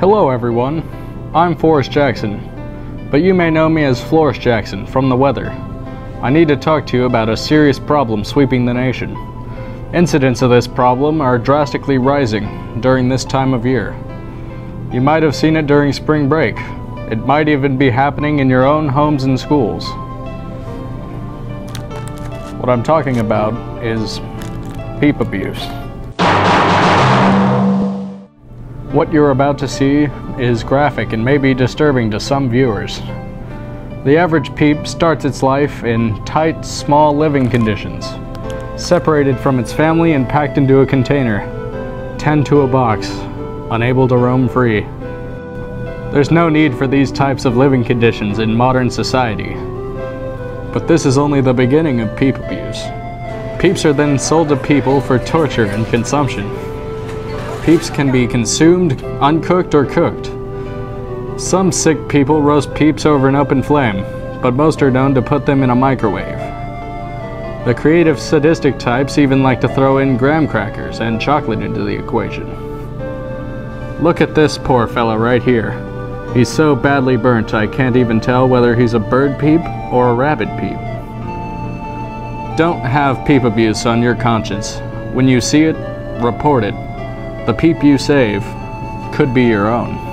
Hello, everyone. I'm Forrest Jackson, but you may know me as Flores Jackson from the weather. I need to talk to you about a serious problem sweeping the nation. Incidents of this problem are drastically rising during this time of year. You might have seen it during spring break. It might even be happening in your own homes and schools. What I'm talking about is peep abuse. What you're about to see is graphic and may be disturbing to some viewers. The average peep starts its life in tight, small living conditions, separated from its family and packed into a container, tend to a box, unable to roam free. There's no need for these types of living conditions in modern society. But this is only the beginning of peep abuse. Peeps are then sold to people for torture and consumption. Peeps can be consumed, uncooked, or cooked. Some sick people roast peeps over an open flame, but most are known to put them in a microwave. The creative sadistic types even like to throw in graham crackers and chocolate into the equation. Look at this poor fellow right here. He's so badly burnt I can't even tell whether he's a bird peep or a rabbit peep. Don't have peep abuse on your conscience. When you see it, report it. The peep you save could be your own.